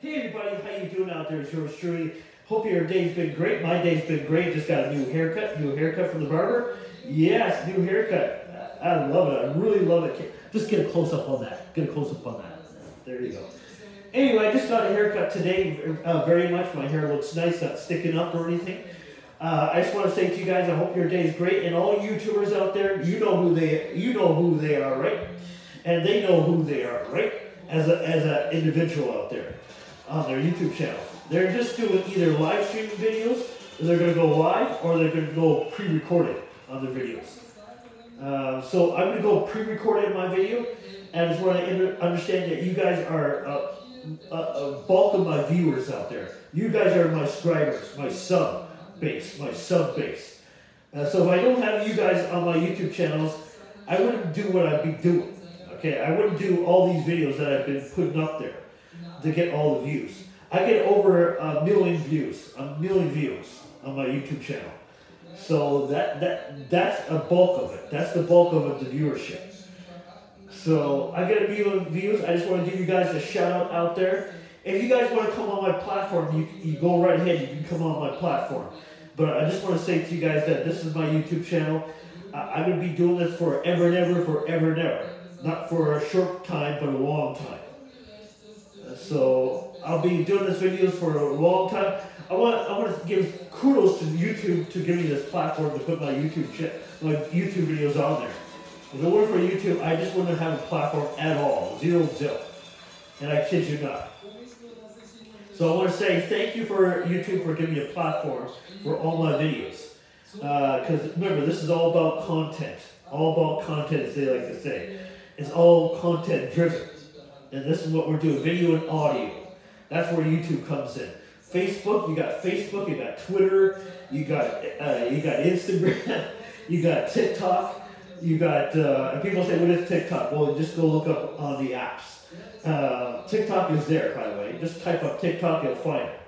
Hey everybody, how you doing out there? It's yours truly. Hope your day's been great. My day's been great. Just got a new haircut, new haircut from the barber. Yes, new haircut. I love it. I really love it. Just get a close up on that. Get a close up on that. There you go. Anyway, I just got a haircut today. Uh, very much. My hair looks nice, not sticking up or anything. Uh, I just want to say to you guys, I hope your day is great, and all YouTubers out there, you know who they, you know who they are, right? And they know who they are, right? As a as an individual out there on their YouTube channel. They're just doing either live streaming videos, they're going to go live, or they're going to go pre-recorded on their videos. Uh, so I'm going to go pre-recorded my video, and I just want to understand that you guys are a, a, a bulk of my viewers out there. You guys are my subscribers, my sub base, my sub base. Uh, so if I don't have you guys on my YouTube channels, I wouldn't do what I'd be doing. Okay, I wouldn't do all these videos that I've been putting up there to get all the views. I get over a million views, a million views on my YouTube channel. So that that that's a bulk of it. That's the bulk of it, the viewership. So I get a million views. I just want to give you guys a shout out out there. If you guys want to come on my platform, you, you go right ahead. You can come on my platform. But I just want to say to you guys that this is my YouTube channel. I'm going to be doing this forever and ever, forever and ever. Not for a short time, but a long time. So I'll be doing this videos for a long time. I want I want to give kudos to YouTube to give me this platform to put my YouTube my YouTube videos on there. If it weren't for YouTube, I just wouldn't have a platform at all, zero zip. And I kid you not. So I want to say thank you for YouTube for giving me a platform for all my videos. Because uh, remember, this is all about content. All about content, as they like to say. It's all content driven. And this is what we're doing, video and audio. That's where YouTube comes in. Facebook, you got Facebook, you got Twitter, you got uh, you got Instagram, you got TikTok, you got uh, and people say, what is TikTok? Well, just go look up on the apps. Uh, TikTok is there, by the way. Just type up TikTok, you'll find it.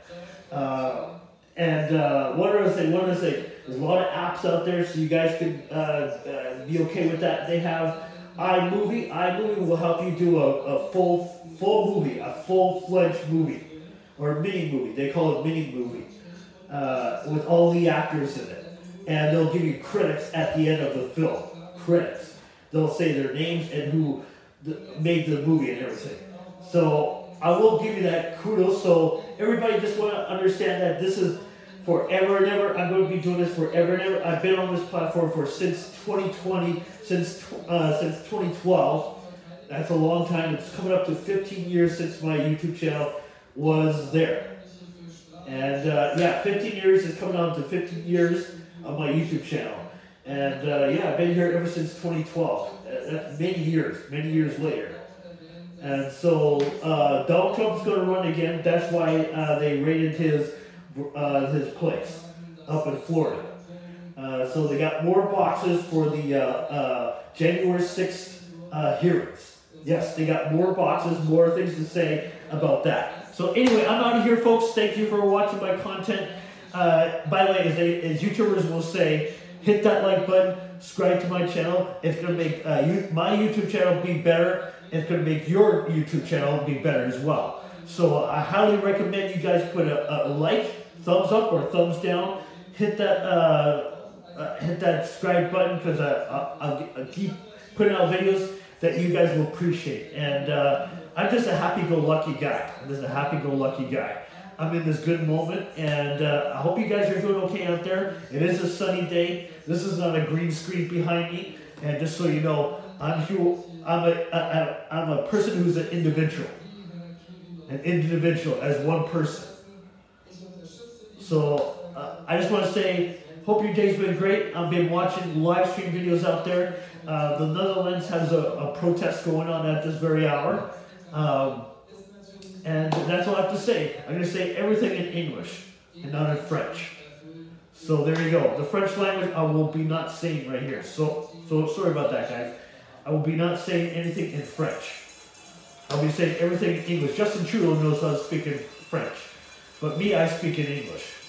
Uh, and uh, what do I say? What do I say? There's a lot of apps out there, so you guys could uh, be okay with that. They have iMovie. iMovie will help you do a, a full full movie, a full fledged movie, or a mini movie. They call it mini movie, uh, with all the actors in it, and they'll give you credits at the end of the film. Credits. They'll say their names and who made the movie and everything. So I will give you that kudos. So everybody just want to understand that this is forever and ever. I'm going to be doing this forever and ever. I've been on this platform for since 2020, since uh, since 2012. That's a long time. It's coming up to 15 years since my YouTube channel was there. And uh, yeah, 15 years is coming on to 15 years on my YouTube channel. And uh, yeah, I've been here ever since 2012. Uh, that's many years, many years later. And so uh, Donald Trump's going to run again. That's why uh, they raided his uh, his place up in Florida. Uh, so they got more boxes for the uh, uh January 6th uh, hearings. Yes, they got more boxes, more things to say about that. So anyway, I'm out of here, folks. Thank you for watching my content. Uh, by the way, as, they, as YouTubers will say, hit that like button, subscribe to my channel. It's going to make you, my YouTube channel be better. It's going to make your YouTube channel be better as well. So I highly recommend you guys put a, a like thumbs up or thumbs down. Hit that uh, uh, hit that subscribe button because I, I'll, I'll, keep putting out videos that you guys will appreciate. And uh, I'm just a happy-go-lucky guy. I'm just a happy-go-lucky guy. I'm in this good moment, and uh, I hope you guys are doing okay out there. It is a sunny day. This is not a green screen behind me. And just so you know, I'm I'm a, a, I'm a person who's an individual. An individual as one person. So uh, I just want to say, hope your day's been great. I've been watching live stream videos out there. Uh, the Netherlands has a, a, protest going on at this very hour. Um, and that's all I have to say. I'm going to say everything in English and not in French. So there you go. The French language I will be not saying right here. So so sorry about that, guys. I will be not saying anything in French. I'll be saying everything in English. Justin Trudeau knows how to speak in French. But me, I speak in English.